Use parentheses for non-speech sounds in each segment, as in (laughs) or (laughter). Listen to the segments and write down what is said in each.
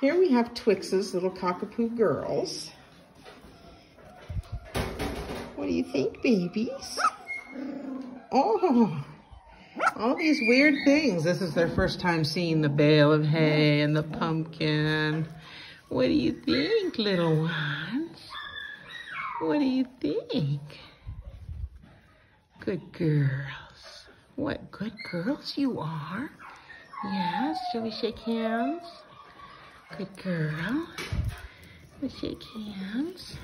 Here we have Twix's little cockapoo girls. What do you think, babies? Oh, all these weird things. This is their first time seeing the bale of hay and the pumpkin. What do you think, little ones? What do you think? Good girls. What good girls you are. Yes, shall we shake hands? Good girl. We shake hands.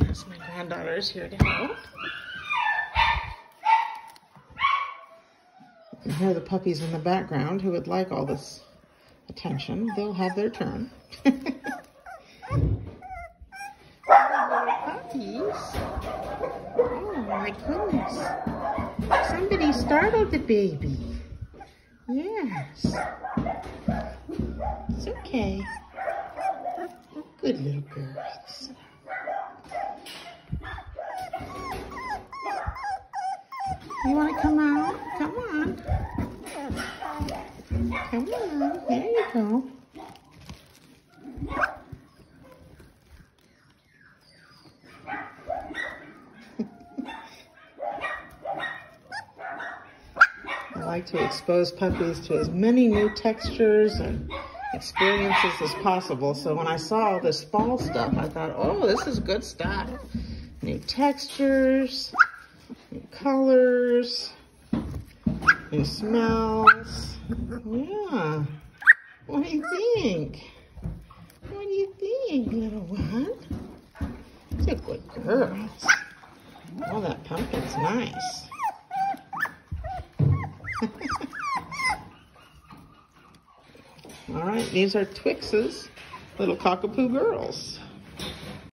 Yes, my granddaughter is here to help. You can hear the puppies in the background who would like all this attention. They'll have their turn. (laughs) puppies. Oh my goodness. Somebody startled the baby. Yes. It's okay. Good little girls. You want to come out? Come on. Come on. There you go. (laughs) I like to expose puppies to as many new textures and experiences as possible. So when I saw this fall stuff, I thought, oh, this is good stuff. New textures, new colors, new smells. Yeah. What do you think? What do you think, little one? It's a good girl. Oh, that pumpkin's nice. (laughs) All right, these are Twix's little cockapoo girls.